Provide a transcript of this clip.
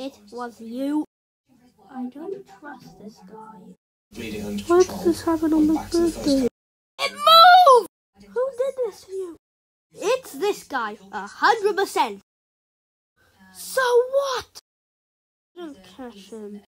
It was you. I don't trust this guy. Why did this happen on my birthday? It moved! Who did this to you? It's this guy, a hundred percent. So what? I Don't catch him.